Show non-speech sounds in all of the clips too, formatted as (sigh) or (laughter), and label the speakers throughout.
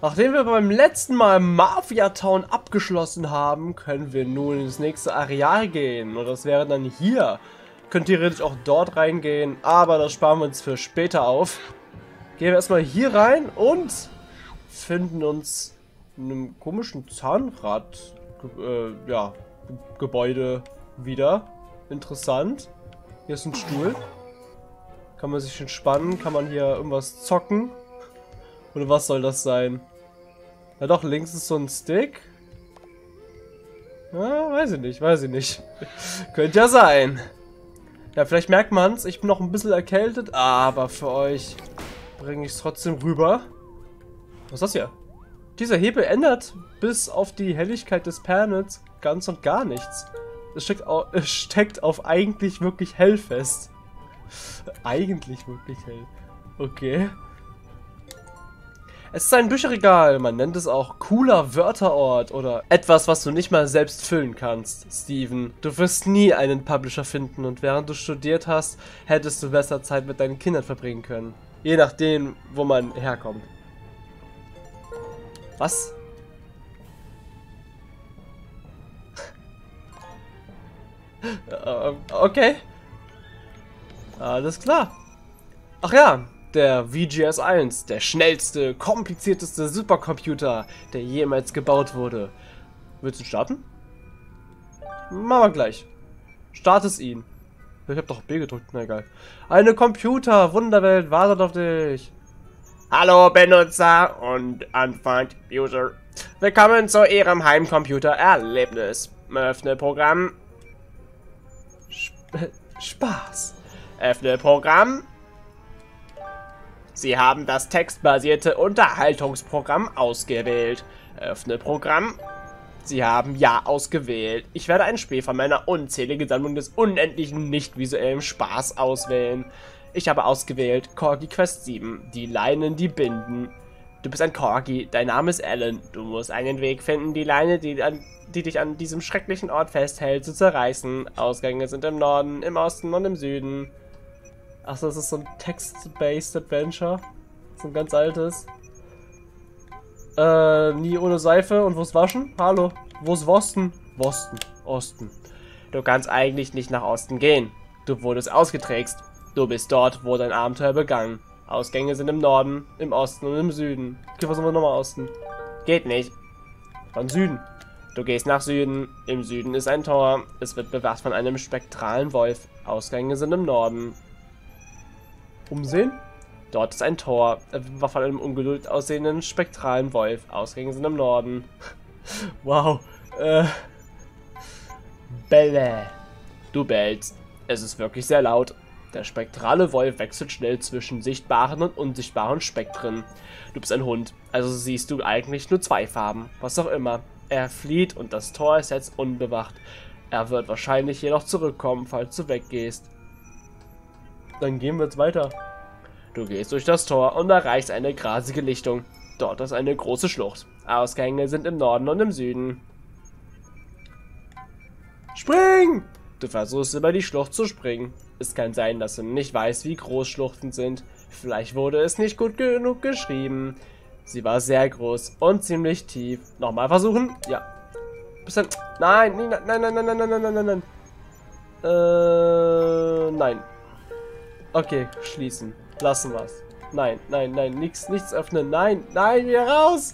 Speaker 1: Nachdem wir beim letzten Mal Mafia Town abgeschlossen haben, können wir nun ins nächste Areal gehen. Und das wäre dann hier. Könnt theoretisch auch dort reingehen, aber das sparen wir uns für später auf. Gehen wir erstmal hier rein und finden uns in einem komischen Zahnrad, äh, ja, Gebäude wieder. Interessant. Hier ist ein Stuhl. Kann man sich entspannen? Kann man hier irgendwas zocken? Oder was soll das sein? Na doch, links ist so ein Stick. Ja, weiß ich nicht, weiß ich nicht. (laughs) Könnte ja sein. Ja, vielleicht merkt man es. Ich bin noch ein bisschen erkältet, aber für euch bringe ich es trotzdem rüber. Was ist das hier? Dieser Hebel ändert bis auf die Helligkeit des Panels ganz und gar nichts. Es steckt, auf, (laughs) es steckt auf eigentlich wirklich hell fest. (laughs) eigentlich wirklich hell. Okay. Es ist ein Bücherregal, man nennt es auch cooler Wörterort oder etwas, was du nicht mal selbst füllen kannst, Steven. Du wirst nie einen Publisher finden und während du studiert hast, hättest du besser Zeit mit deinen Kindern verbringen können. Je nachdem, wo man herkommt. Was? (laughs) Äh, okay. Alles klar. Ach ja, der VGS-1, der schnellste, komplizierteste Supercomputer, der jemals gebaut wurde. Willst du starten? Machen wir gleich. Startest ihn. Ich hab doch B gedrückt, na egal. Eine Computer-Wunderwelt wartet auf dich.
Speaker 2: Hallo Benutzer und Unfound User. Willkommen zu Ihrem Heimcomputer-Erlebnis. Öffne Programm.
Speaker 1: Sp Spaß.
Speaker 2: Öffne Programm. Sie haben das textbasierte Unterhaltungsprogramm ausgewählt. Öffne Programm. Sie haben Ja ausgewählt. Ich werde ein Spiel von meiner unzähligen Sammlung des unendlichen nicht visuellen Spaß auswählen. Ich habe ausgewählt Corgi Quest 7, die Leinen, die binden. Du bist ein Corgi, dein Name ist Alan. Du musst einen Weg finden, die Leine, die, an, die dich an diesem schrecklichen Ort festhält, zu zerreißen. Ausgänge sind im Norden, im Osten und im Süden.
Speaker 1: Achso, das ist so ein Text-Based Adventure. So ein ganz altes. Äh, nie ohne Seife. Und wo's waschen? Hallo. Wo's Wosten? Wosten. Osten.
Speaker 2: Du kannst eigentlich nicht nach Osten gehen. Du wurdest ausgeträgst. Du bist dort, wo dein Abenteuer begann. Ausgänge sind im Norden, im Osten und im Süden.
Speaker 1: Okay, was wir nochmal Osten?
Speaker 2: Geht nicht.
Speaker 1: Von Süden.
Speaker 2: Du gehst nach Süden. Im Süden ist ein Tor. Es wird bewacht von einem spektralen Wolf. Ausgänge sind im Norden.
Speaker 1: Umsehen?
Speaker 2: Dort ist ein Tor. War von einem ungeduld aussehenden spektralen Wolf. Ausgänge sind im Norden. (laughs)
Speaker 1: wow. Äh.
Speaker 2: Bälle. Du bellst. Es ist wirklich sehr laut. Der spektrale Wolf wechselt schnell zwischen sichtbaren und unsichtbaren Spektren. Du bist ein Hund, also siehst du eigentlich nur zwei Farben, was auch immer. Er flieht und das Tor ist jetzt unbewacht. Er wird wahrscheinlich jedoch zurückkommen, falls du weggehst.
Speaker 1: Dann gehen wir jetzt weiter.
Speaker 2: Du gehst durch das Tor und erreichst eine grasige Lichtung. Dort ist eine große Schlucht. Ausgänge sind im Norden und im Süden. Spring! Du versuchst über die Schlucht zu springen. Es kann sein, dass du nicht weißt, wie groß Schluchten sind. Vielleicht wurde es nicht gut genug geschrieben. Sie war sehr groß und ziemlich tief. Nochmal versuchen? Ja. Bisschen. Nein, nein, nein, nein, nein, nein, nein, nein, nein, nein. Äh, nein. Okay, schließen. Lassen wir's. Nein, nein, nein, nichts, nichts öffnen. Nein, nein, wieder raus!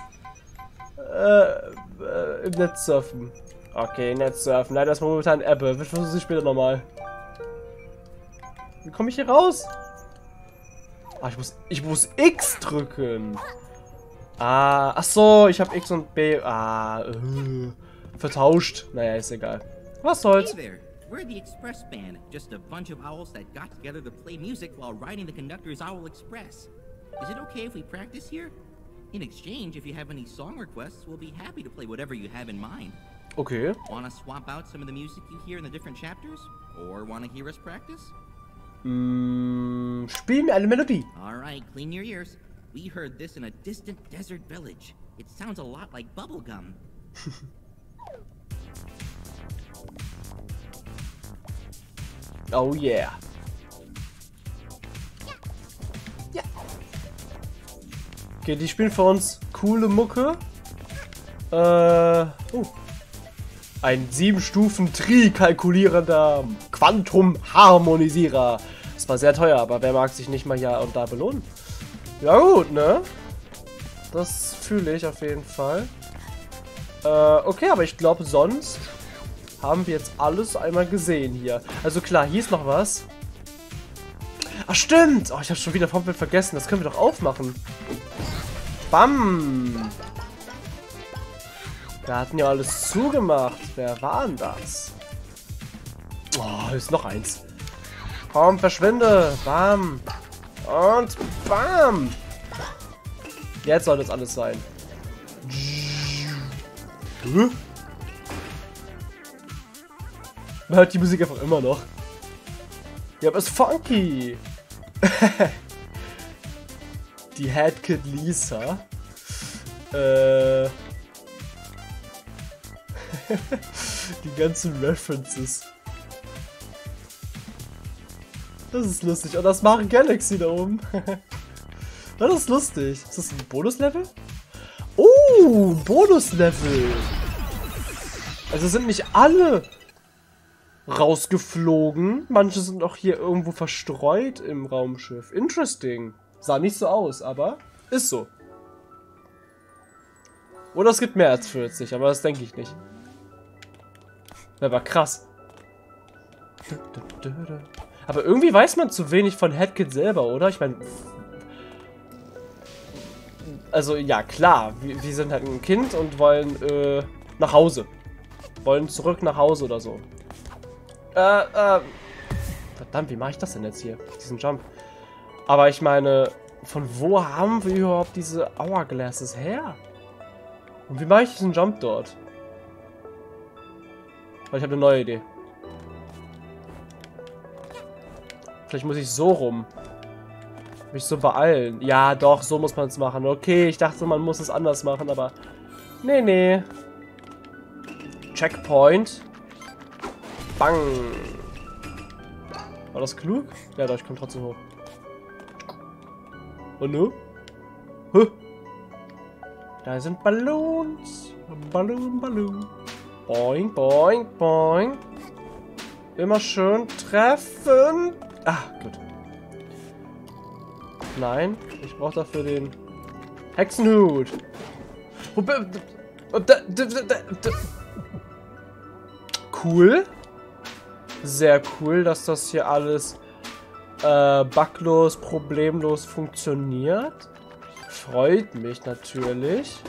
Speaker 2: Äh, äh, im Netz surfen. Okay, Netz surfen. Leider ist momentan Apple. Wir versuchen es später nochmal. Wie komme ich hier raus? Ah, ich muss, ich muss X drücken. Ah, ach so, ich habe X und B. Ah, äh, vertauscht. Naja, ist egal. Was soll's?
Speaker 3: Hey. We're the Express Band, just a bunch of owls that got together to play music while riding the conductor's Owl Express. Is it okay if we practice here? In exchange, if you have any song requests, we'll be happy to play whatever you have in mind.
Speaker 1: Okay.
Speaker 3: Want to swap out some of the music you hear in the different chapters? Or want to hear us practice?
Speaker 1: Mm, spiel mir eine Melodie.
Speaker 3: All right, clean your ears. We heard this in a distant desert village. It sounds a lot like bubblegum. (laughs)
Speaker 1: Oh yeah. Okay, die spielen für uns coole Mucke. Äh, oh. Ein sieben Stufen Tri-kalkulierender Quantum-Harmonisierer. Das war sehr teuer, aber wer mag sich nicht mal hier und da belohnen? Ja gut, ne? Das fühle ich auf jeden Fall. Äh, okay, aber ich glaube, sonst haben wir jetzt alles einmal gesehen hier. Also klar, hier ist noch was. Ach stimmt! Oh, ich habe schon wieder komplett vergessen. Das können wir doch aufmachen. Bam! Wir hatten ja alles zugemacht. Wer war denn das? Oh, ist noch eins. Komm, verschwinde. Bam. Und bam. Jetzt soll das alles sein. Man hört die Musik einfach immer noch. Ja, aber ist funky. (laughs) die Headkid Lisa. Äh. (laughs) die ganzen References. Das ist lustig. Und das machen Galaxy da oben. (laughs) das ist lustig. Ist das ein Bonuslevel? Oh, Bonuslevel. Also sind nicht alle rausgeflogen. Manche sind auch hier irgendwo verstreut im Raumschiff. Interesting. Sah nicht so aus, aber ist so. Oder es gibt mehr als 40, aber das denke ich nicht. Der war krass. Aber irgendwie weiß man zu wenig von Headkid selber, oder? Ich meine... Also, ja, klar. Wir, wir, sind halt ein Kind und wollen äh, nach Hause. Wollen zurück nach Hause oder so. Äh, äh... Verdammt, wie mache ich das denn jetzt hier? Diesen Jump. Aber ich meine, von wo haben wir überhaupt diese Hourglasses her? Und wie mache ich diesen Jump dort? Weil ich habe eine neue Idee. Vielleicht muss ich so rum. Mich so beeilen. Ja, doch, so muss man es machen. Okay, ich dachte, man muss es anders machen, aber... Nee, nee. Checkpoint. Bang. War das klug? Ja, doch, ich komme trotzdem hoch. Und nu? Huh. Da sind Ballons. Ballon, Ballon. Boing, boing, boing. Immer schön treffen. Ah, gut. Nein, ich brauche dafür den Hexenhut. Cool. Sehr cool, dass das hier alles äh, buglos, problemlos funktioniert. Freut mich natürlich.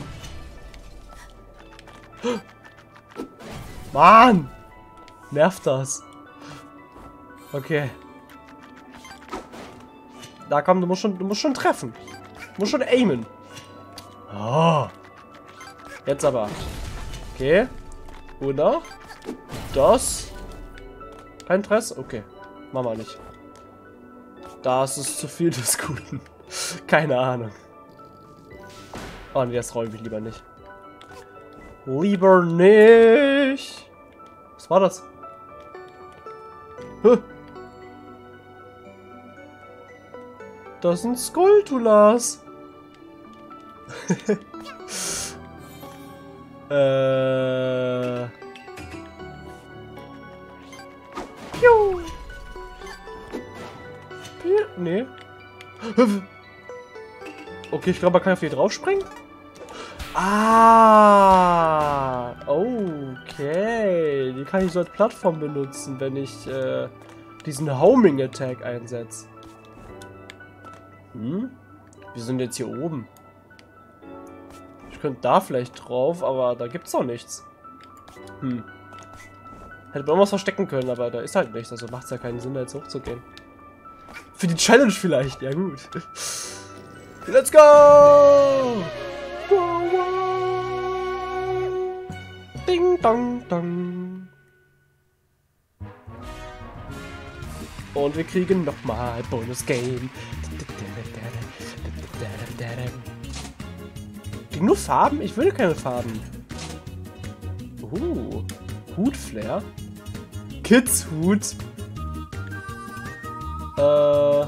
Speaker 1: (gasps) Mann! Nervt das. Okay. Da komm, du musst schon, du musst schon treffen. Du musst schon aimen. Oh. Jetzt aber. Okay. Oder? Das. Kein Stress? Okay. Machen wir nicht. Das ist zu viel des Guten. (laughs) Keine Ahnung. Oh, nee, das räume ich lieber nicht. Lieber nicht. Was war das? Huh. Das sind Skultulas. (laughs) äh. Piu. Piu. Nee. Okay, ich glaube, man kann auf hier drauf springen. Ah, okay. Die kann ich so als Plattform benutzen, wenn ich äh, diesen Homing Attack einsetze. Hm? Wir sind jetzt hier oben. Ich könnte da vielleicht drauf, aber da gibt's doch nichts. Hm. Hätte man was verstecken können, aber da ist halt nichts. Also macht es ja keinen Sinn, da jetzt hochzugehen. Für die Challenge vielleicht, ja gut. Let's go! Ding dong dong. Und wir kriegen nochmal Bonus Game. Ging nur Farben? Ich will keine Farben. Uh, Hutflair. Kids Hut. Äh.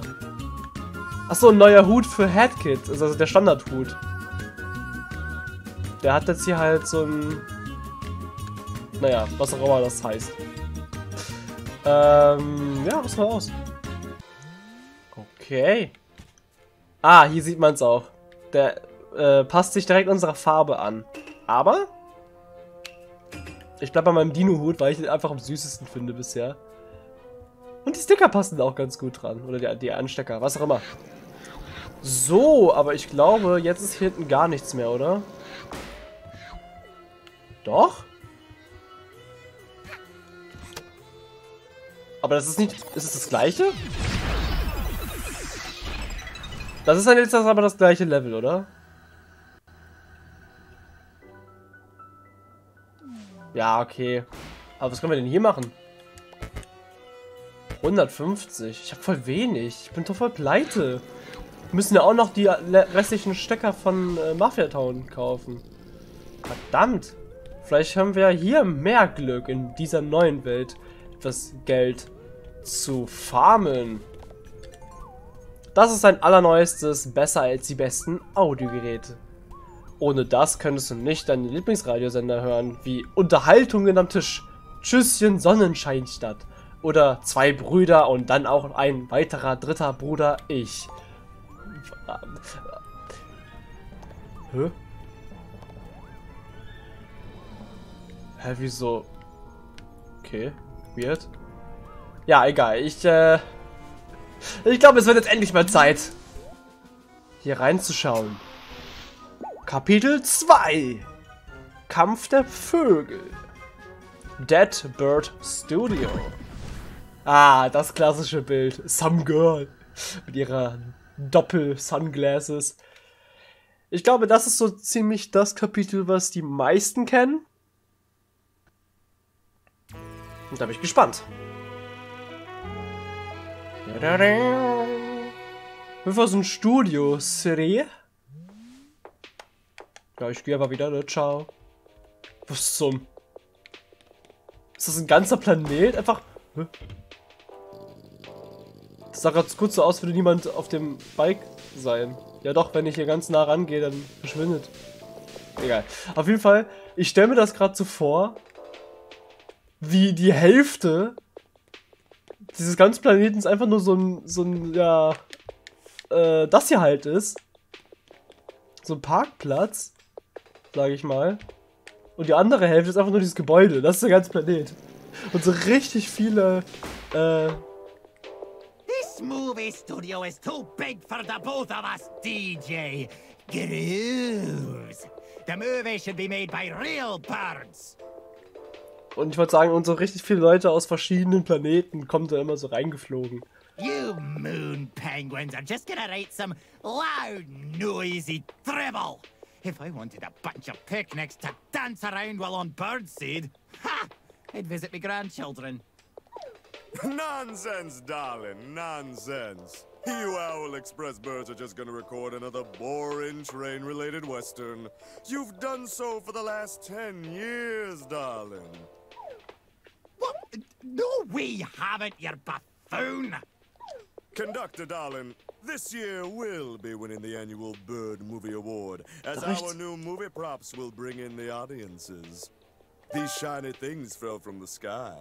Speaker 1: Achso, ein neuer Hut für Headkit. Also der Standardhut. Der hat jetzt hier halt so ein... Naja, was auch immer das heißt. Ähm, ja, was mal aus. Okay. Ah, hier sieht man es auch. Der äh, passt sich direkt unserer Farbe an. Aber ich bleib bei meinem Dino-Hut, weil ich den einfach am süßesten finde bisher. Und die Sticker passen auch ganz gut dran. Oder die, die Anstecker, was auch immer. So, aber ich glaube, jetzt ist hier hinten gar nichts mehr, oder? Doch? Aber das ist nicht... Ist es das gleiche? Das ist dann jetzt aber das gleiche Level, oder? Ja, okay. Aber was können wir denn hier machen? 150. Ich habe voll wenig. Ich bin doch voll pleite. Wir müssen ja auch noch die restlichen Stecker von äh, Mafia Town kaufen. Verdammt. Vielleicht haben wir hier mehr Glück in dieser neuen Welt, etwas Geld zu farmen. Das ist ein allerneuestes, besser als die besten Audiogeräte. Ohne das könntest du nicht deine Lieblingsradiosender hören, wie Unterhaltungen am Tisch, Tschüsschen Sonnenscheinstadt oder Zwei Brüder und dann auch ein weiterer dritter Bruder, ich. Hä? Hä, wieso? Okay, weird. Ja, egal. Ich, äh... Ich glaube, es wird jetzt endlich mal Zeit, hier reinzuschauen. Kapitel 2 Kampf der Vögel Dead Bird Studio Ah, das klassische Bild. Some Girl mit ihrer Doppel-Sunglasses. Ich glaube, das ist so ziemlich das Kapitel, was die meisten kennen. Und da bin ich gespannt. Wir so ein Studio-Serie. Ja, ich gehe aber wieder, ne? Ciao. Was zum... Ist das ein ganzer Planet? Einfach... Hä? Das sah gerade kurz so aus, würde niemand auf dem Bike sein. Ja doch, wenn ich hier ganz nah rangehe, dann verschwindet. Egal. Auf jeden Fall, ich stelle mir das gerade so vor, wie die Hälfte dieses ganzen Planetens einfach nur so ein, so ein, ja, äh, das hier halt ist. So ein Parkplatz sage ich mal. Und die andere Hälfte ist einfach nur dieses Gebäude. Das ist der ganze Planet. Und so richtig viele, äh...
Speaker 4: This movie studio is too big for the both of us, DJ. Grooves. The movie should be made by real birds.
Speaker 1: Und ich wollte sagen, und so richtig viele Leute aus verschiedenen Planeten kommen da immer so reingeflogen.
Speaker 4: You moon penguins are just gonna write some loud, noisy dribble. If I wanted a bunch of picnics to dance around while on birdseed, ha! I'd visit my grandchildren.
Speaker 5: Nonsense, darling, nonsense. You Owl Express birds are just gonna record another boring train-related western. You've done so for the last ten years, darling.
Speaker 4: What? No, we haven't, you buffoon!
Speaker 5: Conductor, darling, this year will be winning the annual Bird Movie Award, as our new movie props will bring in the audiences. These shiny things fell from the sky.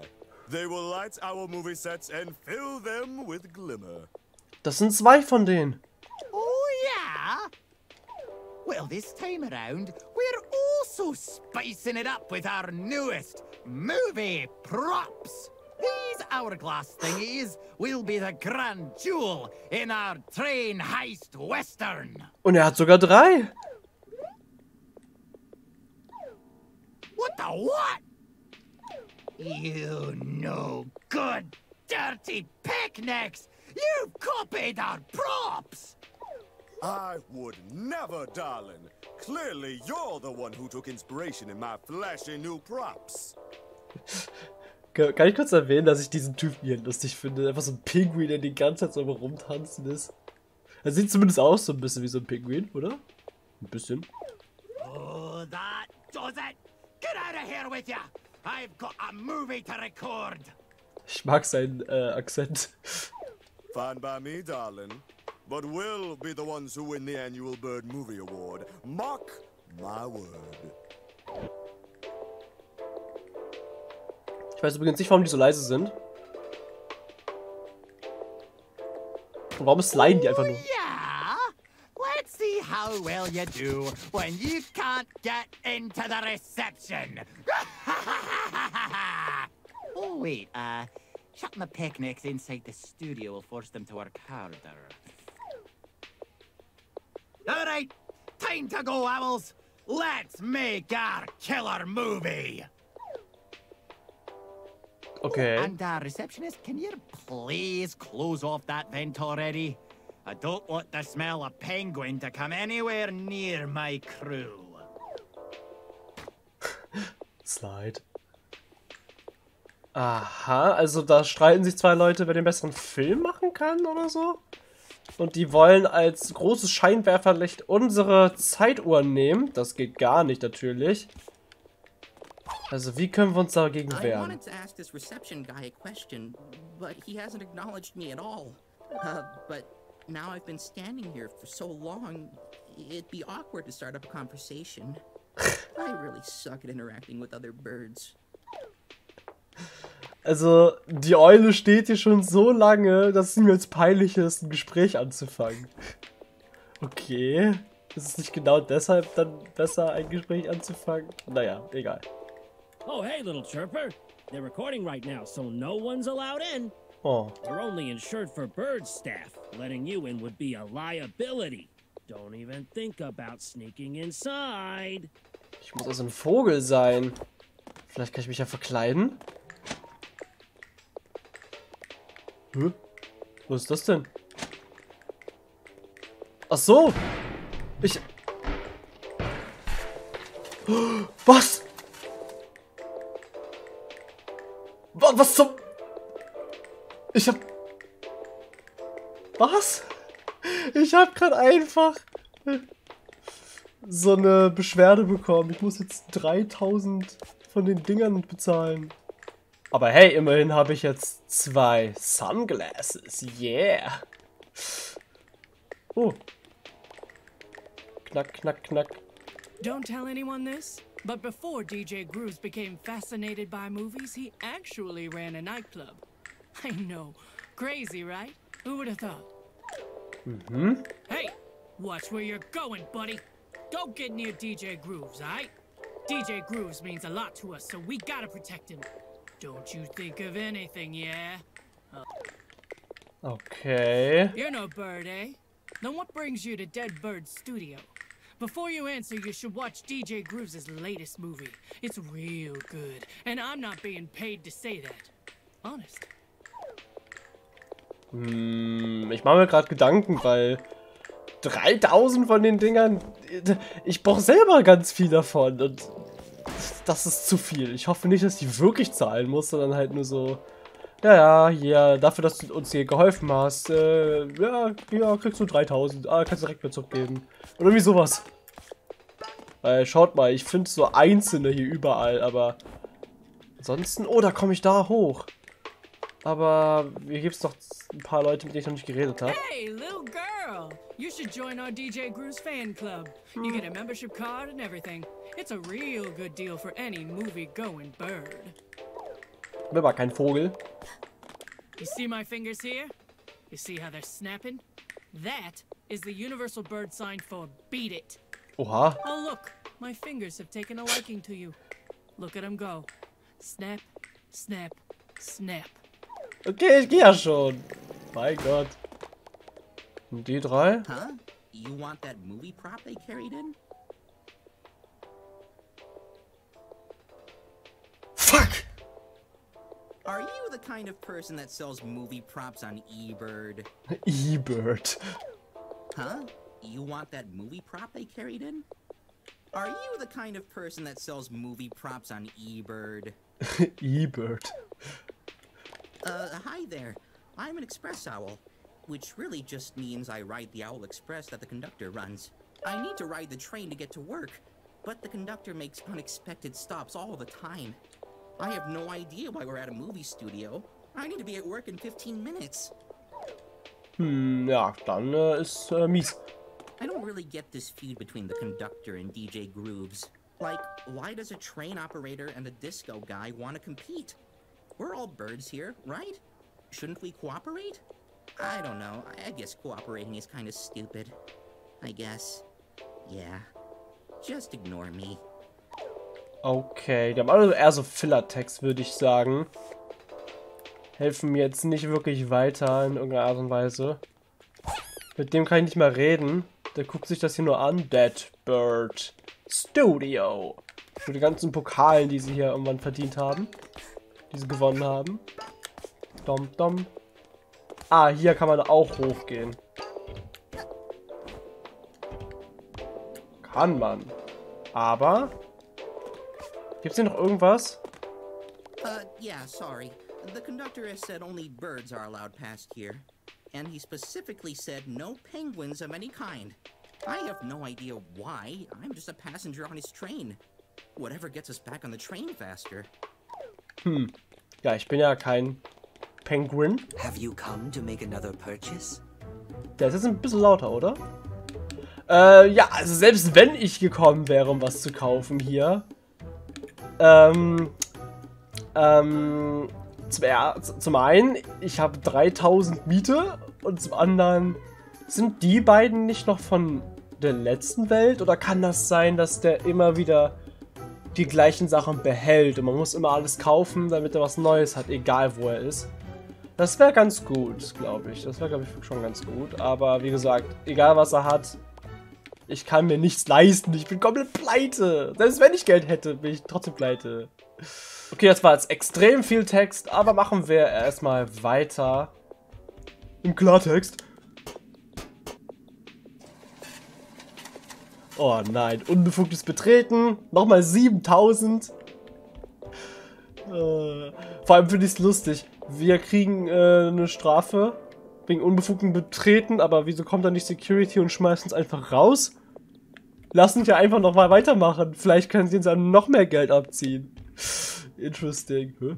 Speaker 5: They will light our movie sets and fill them with glimmer.
Speaker 1: Das sind zwei von denen.
Speaker 4: Oh, yeah? Well, this time around, we're also spicing it up with our newest movie props. These hourglass thingies will be the grand jewel in our train heist western.
Speaker 1: Und er hat sogar drei.
Speaker 4: What the what? You no good, dirty picnics! You've copied our props!
Speaker 5: I would never, darling. Clearly, you're the one who took inspiration in my flashy new props.
Speaker 1: Kann ich kurz erwähnen, dass ich diesen Typen hier lustig finde? Einfach so ein Pinguin, der die ganze Zeit so rumtanzen ist. Er sieht zumindest aus so ein bisschen wie so ein Pinguin, oder? Ein bisschen.
Speaker 4: Oh, that does it! Get out of here with ya! I've got a movie to record!
Speaker 1: Ich mag seinen äh, Akzent.
Speaker 5: Fine by me, darling. but we'll be the ones who win the annual Bird Movie Award. Mark my word.
Speaker 1: Weiß übrigens nicht, warum die so leise sind. Und warum sliden die einfach nur?
Speaker 4: Yeah? Let's see how well you do when you can't get into the reception. (laughs) oh, wait, uh, shutting the picnics inside the studio will force them to work harder. All right, time to go, Owls. Let's make our killer movie.
Speaker 1: Okay.
Speaker 4: And, uh, receptionist, can you please close off that vent already? I don't want the smell of penguin to come anywhere near my crew. (laughs)
Speaker 1: Slide. Aha, also da streiten sich zwei Leute, wer den besseren Film machen kann oder so. Und die wollen als großes Scheinwerferlicht unsere Zeituhren nehmen. Das geht gar nicht natürlich. Also wie können wir uns dagegen
Speaker 3: I
Speaker 1: wehren?
Speaker 3: wanted to ask this reception guy a question, but he hasn't acknowledged me at all. Uh, but now I've been standing here for so long, it'd be awkward to start up a conversation. (laughs) I really suck at interacting with other birds.
Speaker 1: Also die Eule steht hier schon so lange, dass es mir jetzt peinlich ist, ein Gespräch anzufangen. Okay. Ist es nicht genau deshalb dann besser, ein Gespräch anzufangen? Naja, egal.
Speaker 6: Oh, hey, little chirper. They're recording right now, so no one's allowed in.
Speaker 1: Oh.
Speaker 6: They're only insured for bird staff. Letting you in would be a liability. Don't even think about sneaking inside.
Speaker 1: Ich muss also ein Vogel sein. Vielleicht kann ich mich ja verkleiden. Hä? Was ist das denn? Ach so. Ich... (gasps) Was? Was zum... Ich hab... Was? Ich hab gerade einfach so eine Beschwerde bekommen. Ich muss jetzt 3000 von den Dingern bezahlen. Aber hey, immerhin habe ich jetzt zwei Sunglasses. Yeah. Oh. Knack, knack, knack.
Speaker 7: Don't tell anyone this, but before DJ Grooves became fascinated by movies, he actually ran a nightclub. (laughs) I know. Crazy, right? Who would have thought?
Speaker 1: Mm-hmm.
Speaker 7: Hey, watch where you're going, buddy. Don't get near DJ Grooves, alright? DJ Grooves means a lot to us, so we gotta protect him. Don't you think of anything, yeah?
Speaker 1: Okay.
Speaker 7: You're no bird, eh? Then what brings you to Dead Bird Studio? Before you answer, you should watch DJ Grooves' latest movie. It's real good, and I'm not being paid to say that. Honest.
Speaker 1: Hm, ich mache mir gerade Gedanken, weil 3000 von den Dingern, ich brauche selber ganz viel davon und das ist zu viel. Ich hoffe nicht, dass ich wirklich zahlen muss, sondern halt nur so, ja, ja, hier, dafür, dass du uns hier geholfen hast, äh, ja, ja, kriegst du 3000, ah, kannst du direkt wieder zurückgeben. Oder irgendwie sowas. Weil, schaut mal, ich finde so einzelne hier überall, aber ansonsten, oh, da komme ich da hoch. Aber hier gibt es noch ein paar Leute, mit denen ich noch nicht geredet habe.
Speaker 7: Hey, little girl! You should join our DJ Grooves fan club. You get a membership card and everything. It's a real good deal for any movie going bird.
Speaker 1: Bin aber kein Vogel.
Speaker 7: You see my fingers here? You see how they're snapping? That is the universal bird sign for beat it.
Speaker 1: Oha.
Speaker 7: Oh, look, my fingers have taken a liking to you. Look at them go. Snap, snap, snap.
Speaker 1: Okay, ich gehe ja schon. Mein Gott. Und die drei?
Speaker 3: Huh? You want that movie prop they carried in? Are you the kind of person that sells movie props on eBird? (laughs)
Speaker 1: E-Bird.
Speaker 3: Huh? You want that movie prop they carried in? Are you the kind of person that sells movie props on eBird? (laughs)
Speaker 1: E-Bird.
Speaker 3: Uh, hi there. I'm an express owl, which really just means I ride the Owl Express that the conductor runs. I need to ride the train to get to work, but the conductor makes unexpected stops all the time. I have no idea why we're at a movie studio. I need to be at work in 15 minutes.
Speaker 1: Hm, ja, dann äh, uh, ist äh, uh, mies.
Speaker 3: I don't really get this feud between the conductor and DJ Grooves. Like, why does a train operator and a disco guy want to compete? We're all birds here, right? Shouldn't we cooperate? I don't know. I guess cooperating is kind of stupid. I guess. Yeah. Just ignore me.
Speaker 1: Okay, die haben alle eher so Filler-Text, würde ich sagen. Helfen mir jetzt nicht wirklich weiter in irgendeiner Art und Weise. Mit dem kann ich nicht mehr reden. Der guckt sich das hier nur an. Dead Bird Studio. Für die ganzen Pokalen, die sie hier irgendwann verdient haben. Die sie gewonnen haben. Dom, dom. Ah, hier kann man auch hochgehen. Kann man. Aber... Gibt's hier noch irgendwas?
Speaker 3: Uh, yeah, sorry. The conductor has said only birds are allowed past here. And he specifically said no penguins of any kind. I have no idea why. I'm just a passenger on his train. Whatever gets us back on the train faster.
Speaker 1: Hm. Ja, ich bin ja kein Penguin.
Speaker 8: Have you come to make another purchase?
Speaker 1: Der ist jetzt ein bisschen lauter, oder? Äh, ja, also selbst wenn ich gekommen wäre, um was zu kaufen hier. Ähm, ähm, zum, zum einen, ich habe 3000 Miete und zum anderen, sind die beiden nicht noch von der letzten Welt? Oder kann das sein, dass der immer wieder die gleichen Sachen behält und man muss immer alles kaufen, damit er was Neues hat, egal wo er ist? Das wäre ganz gut, glaube ich. Das wäre, glaube ich, schon ganz gut. Aber wie gesagt, egal was er hat, ich kann mir nichts leisten. Ich bin komplett pleite. Selbst wenn ich Geld hätte, bin ich trotzdem pleite. Okay, das war jetzt extrem viel Text, aber machen wir erstmal weiter. Im Klartext. Oh nein, unbefugtes Betreten. Nochmal 7000. Äh, vor allem finde ich es lustig. Wir kriegen äh, eine Strafe wegen unbefugten Betreten, aber wieso kommt da nicht Security und schmeißt uns einfach raus? Lass uns ja einfach nochmal weitermachen. Vielleicht können sie uns dann noch mehr Geld abziehen. (sighs) Interesting. Huh?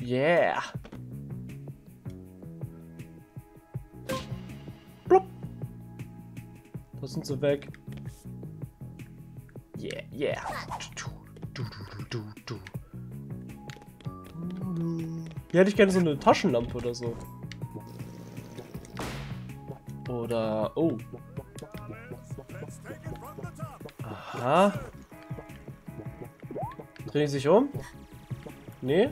Speaker 1: Yeah. Blub. Das sind sie weg. Yeah, yeah. Du, du, du, du, du. Hier hätte ich gerne so eine Taschenlampe oder so. Oder... Oh. Aha. Drehen die sich um? Nee?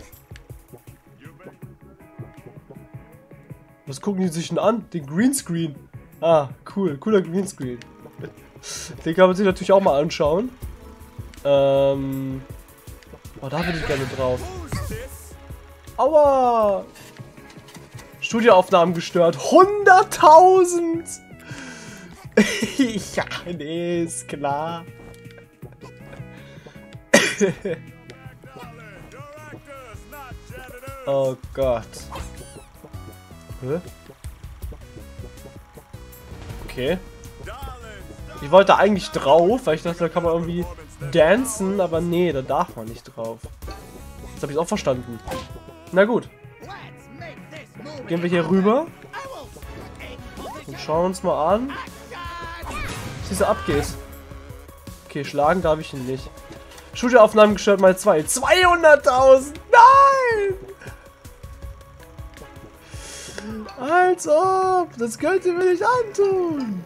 Speaker 1: Was gucken die sich denn an? Den Greenscreen. Ah, cool. Cooler Greenscreen. Den kann man sich natürlich auch mal anschauen. Ähm... Oh, da bin ich gerne drauf. Aua! Studioaufnahmen gestört. 100.000! (laughs) ja, nee, ist klar. (laughs) oh Gott. Hä? Okay. Ich wollte eigentlich drauf, weil ich dachte, da kann man irgendwie dancen, aber nee, da darf man nicht drauf. Jetzt habe ich auch verstanden. Na gut. Gehen wir hier rüber. Schauen uns mal an, was so abgeht. Okay, schlagen darf ich ihn nicht. Studioaufnahmen gestört mal zwei. 200.000! Nein! Als ob! Das könnt ihr mir nicht antun!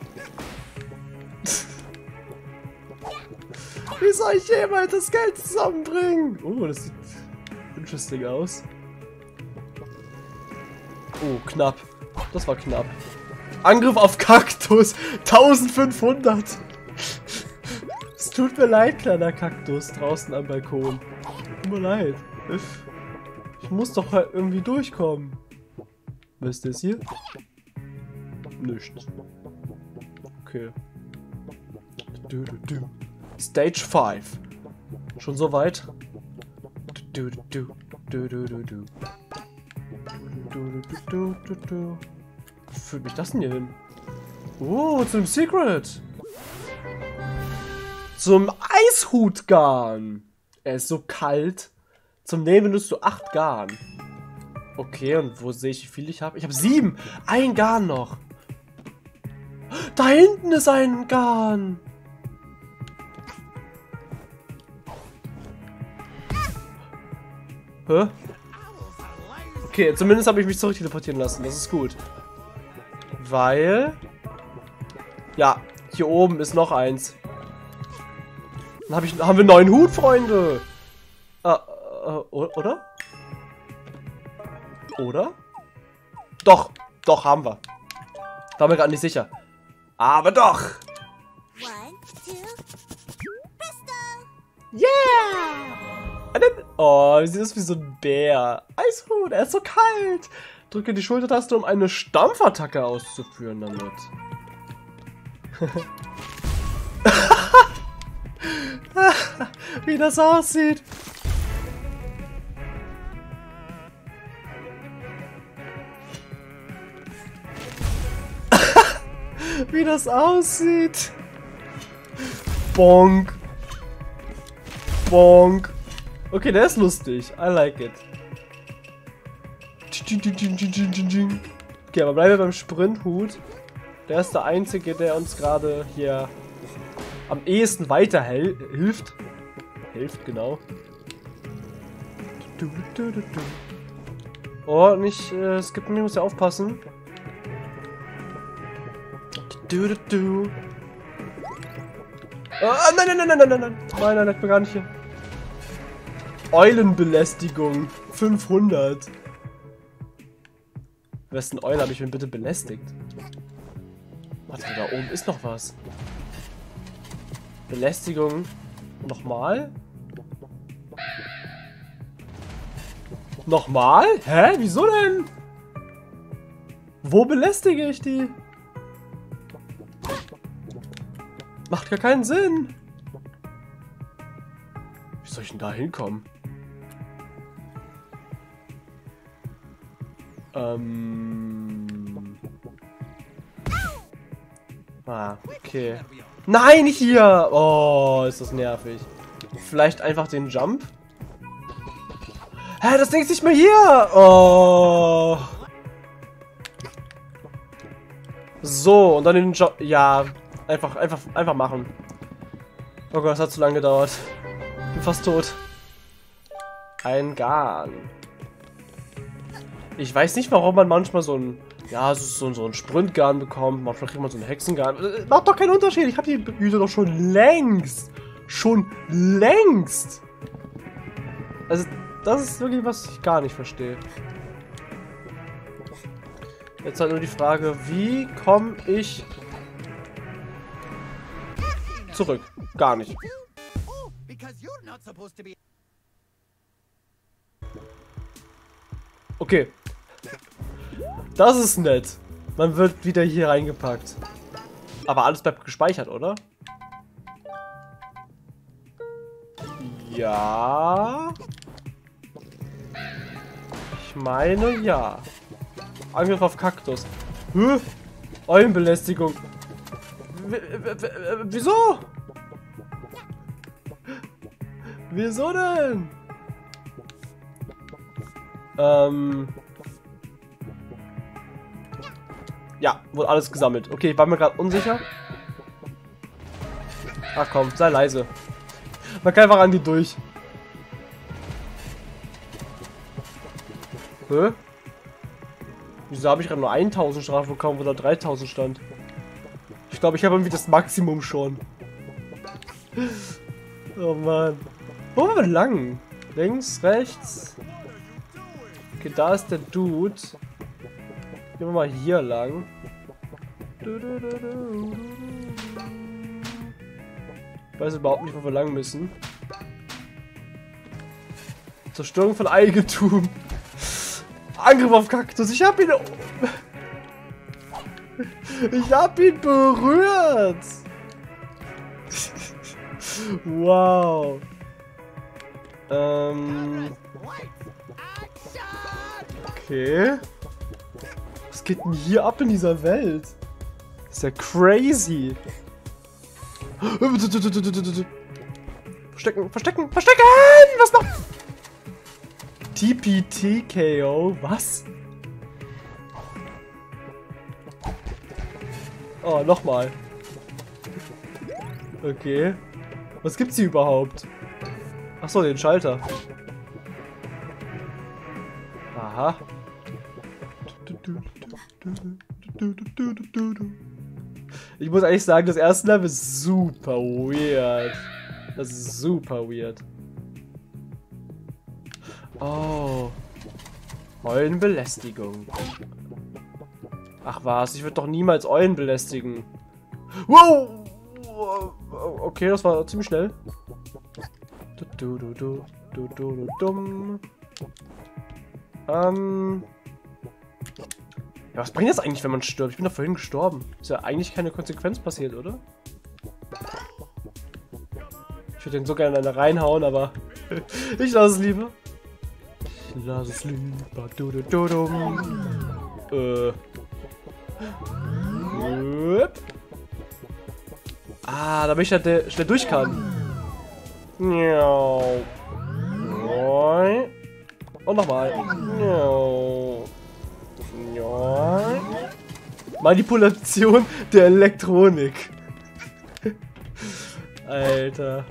Speaker 1: Wie soll ich jemals das Geld zusammenbringen? Oh, das sieht interesting aus. Oh, knapp. Das war knapp. Angriff auf Kaktus. 1500. Es tut mir leid, kleiner Kaktus draußen am Balkon. Tut mir leid. Ich muss doch halt irgendwie durchkommen. Was ist das hier? Nichts. Okay. Du, du, du. Stage 5. Schon so weit? Du, du, du, du, du, du, du. Du, du, du, du, du. Wo führt mich das denn hier hin? Oh, zum Secret. Zum Eishutgarn. Er ist so kalt. Zum Nehmen benutzt du 8 Garn. Okay, und wo sehe ich, wie viel ich habe? Ich habe sieben. Ein Garn noch. Da hinten ist ein Garn. Hä? Okay, zumindest habe ich mich zurück teleportieren lassen. Das ist gut. Weil... Ja, hier oben ist noch eins. Dann hab ich, haben wir einen neuen Hut, Freunde. Äh, äh, oder? Oder? Doch, doch, haben wir. War mir gerade nicht sicher. Aber doch. One, two, Yeah! Oh, wie sieht das wie so ein Bär. Eishut, er ist so kalt. Drücke die Schultertaste, um eine Stampfattacke auszuführen damit. (laughs) wie das aussieht. (laughs) wie das aussieht. Bonk. Bonk. Okay, der ist lustig. I like it. Okay, aber bleiben wir beim Sprinthut. Der ist der einzige, der uns gerade hier am ehesten weiterhilft. Hilft, genau. Oh, nicht, äh, gibt, ich muss ja aufpassen. Du, du, du. Oh, nein, nein, nein, nein, nein, nein, nein. Nein, nein, nein, gar nicht hier. Eulenbelästigung. 500. Wessen Eule habe ich denn bitte belästigt? Warte, da oben ist noch was. Belästigung. Nochmal? Nochmal? Hä? Wieso denn? Wo belästige ich die? Macht gar keinen Sinn. Wie soll ich denn da hinkommen? Ähm. Ah, okay. Nein, nicht hier! Oh, ist das nervig. Vielleicht einfach den Jump? Hä, das Ding ist nicht mehr hier! Oh. So, und dann den Jump. Ja, Einfach, einfach, einfach machen. Oh Gott, das hat zu lange gedauert. Bin fast tot. Ein Garn. Ich weiß nicht, warum man manchmal so ein, ja, so, so ein Sprintgarn bekommt. Manchmal kriegt man so ein Hexengarn. Äh, macht doch keinen Unterschied. Ich habe die Güte doch schon längst. Schon längst. Also, das ist wirklich, was ich gar nicht verstehe. Jetzt halt nur die Frage, wie komme ich zurück. Gar nicht. Okay. Das ist nett. Man wird wieder hier reingepackt. Aber alles bleibt gespeichert, oder? Ja. Ich meine, ja. Angriff auf Kaktus. Hä? Eulenbelästigung. Wieso? Wieso denn? Ähm. Ja, wurde alles gesammelt. Okay, ich war mir gerade unsicher. Ach komm, sei leise. Man kann einfach an die durch. Hä? Wieso habe ich gerade nur 1000 Strafe bekommen, wo da 3000 stand? Ich glaube, ich habe irgendwie das Maximum schon. (laughs) Oh Mann. Wo wir lang? Links, rechts. Okay, da ist der Dude. Gehen wir mal hier lang. Ich weiß überhaupt nicht, wo wir lang müssen. Zerstörung von Eigentum. Angriff auf Kaktus. Ich hab ihn... Ich hab ihn berührt. wow. Ähm. Okay. Geht denn hier ab in dieser Welt? Das ist ja crazy. Verstecken, verstecken, verstecken! Was noch? TPTKO? Was? Oh, nochmal. Okay. Was gibt's hier überhaupt? Achso, den Schalter. Aha. Ich muss eigentlich sagen, das erste Level ist super weird. Das ist super weird. Oh. Eulenbelästigung. Ach was, ich würde doch niemals Eulen belästigen. Wow! Okay, das war ziemlich schnell. Du, du, du, du, du, du, dumm. Ähm. Was bringt das eigentlich, wenn man stirbt? Ich bin doch vorhin gestorben. Ist ja eigentlich keine Konsequenz passiert, oder? Ich würde den so gerne eine reinhauen, aber (laughs) ich lasse es lieber. Ich lasse es lieber. Du, du, du, du. Äh. Ah, damit ich halt schnell durch kann. Und nochmal. Manipulation der Elektronik. (laughs) Alter.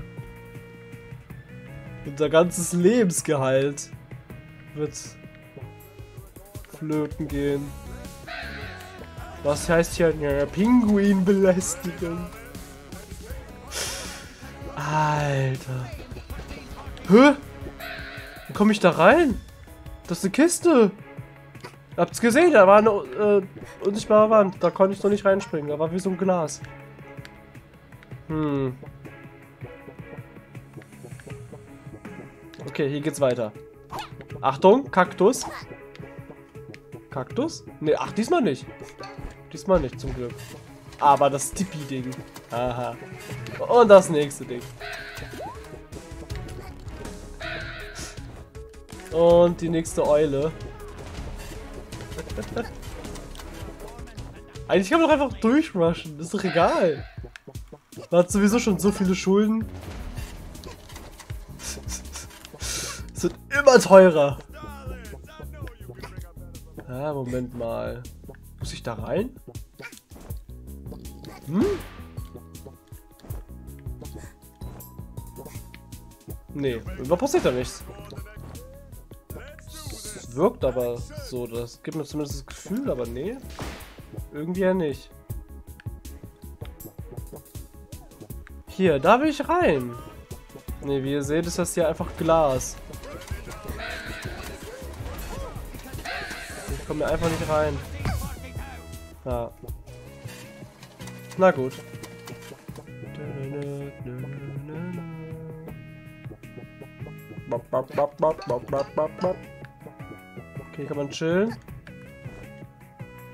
Speaker 1: Unser ganzes Lebensgehalt wird flöten gehen. Was heißt hier eine Pinguinbelästigung? Alter. Hä? Wie komme ich da rein? Das ist eine Kiste. Habt's gesehen, da war eine äh, unsichtbare Wand. Da konnte ich noch nicht reinspringen. Da war wie so ein Glas. Hm. Okay, hier geht's weiter. Achtung, Kaktus. Kaktus? Ne, ach, diesmal nicht. Diesmal nicht, zum Glück. Aber das Tippi-Ding. Aha. Und das nächste Ding. Und die nächste Eule. (laughs) Eigentlich kann man doch einfach durchrushen. Ist doch egal. Man hat sowieso schon so viele Schulden. (laughs) Es wird immer teurer. Ah, Moment mal. Muss ich da rein? Hm? Nee, da passiert ja nichts. Wirkt aber so, das gibt mir zumindest das Gefühl, aber nee. Irgendwie ja nicht. Hier, da will ich rein. Ne, wie ihr seht, ist das hier einfach Glas. Ich komme einfach nicht rein. Ja. Na gut. Okay, kann man chillen.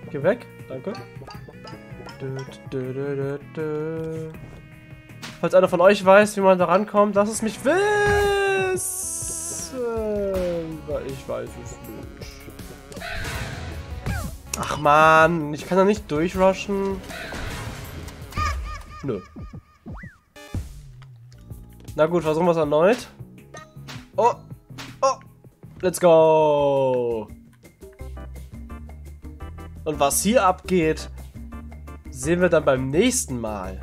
Speaker 1: Geh weg, danke. Falls einer von euch weiß, wie man da rankommt, lasst es mich wissen. Weil ich weiß es nicht. Ach man, ich kann da nicht durchrushen. Nö. Na gut, versuchen wir es erneut. Oh, oh, let's go. Und was hier abgeht, sehen wir dann beim nächsten Mal.